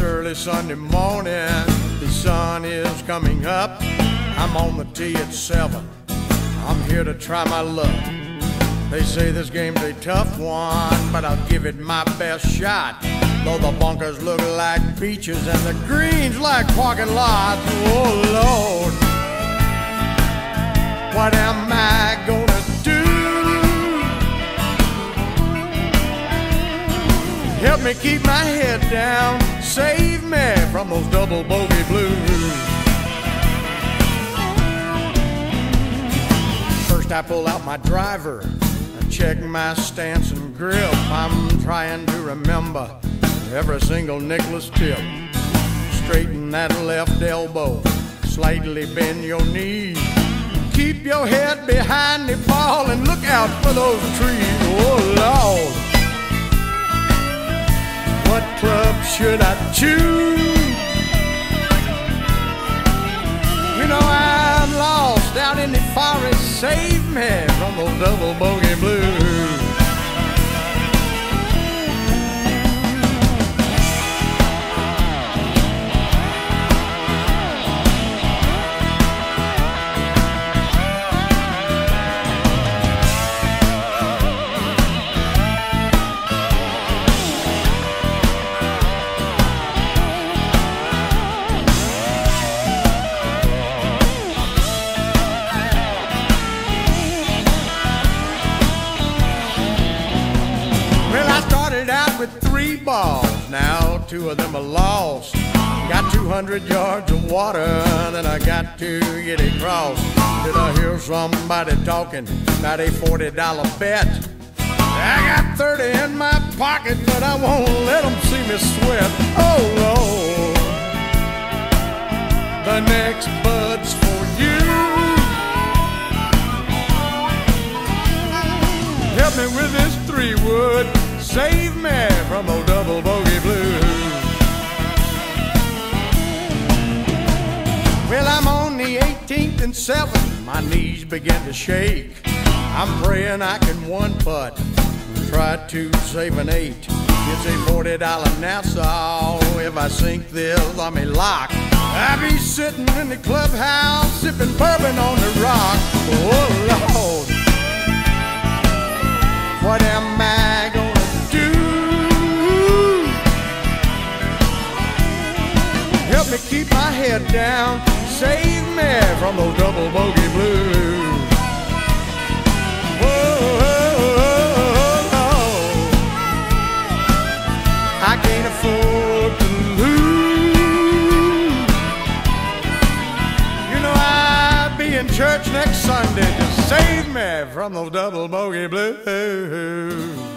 early Sunday morning. The sun is coming up. I'm on the tee at seven. I'm here to try my luck. They say this game's a tough one, but I'll give it my best shot. Though the bunkers look like beaches and the greens like parking lots. Oh Lord, what am I gonna do? Help me keep my head down, from those double bogey blues. First, I pull out my driver and check my stance and grip. I'm trying to remember every single Nicklaus tip. Straighten that left elbow, slightly bend your knee. Keep your head behind the ball and look out for those trees. Oh Lord, what club should I choose? Double bogey blues. Started out with three balls. Now two of them are lost. Got 200 yards of water, then I got to get across. Did I hear somebody talking about a $40 bet? I got 30 in my pocket, but I won't let them see me sweat. Oh, Lord. The next bud's for you. Help me with this three wood. Save me from those double bogey blues. Well, I'm on the 18th and 7th. My knees begin to shake. I'm praying I can one putt. Try to save an eight. It's a $40 Nassau. Oh, if I sink this, let me lock. I be sitting in the clubhouse sipping bourbon on the rock. Oh, Lord. What am head down, save me from those double bogey blues. Whoa, whoa, whoa, I can't afford to lose. You know I'll be in church next Sunday to save me from those double bogey blues.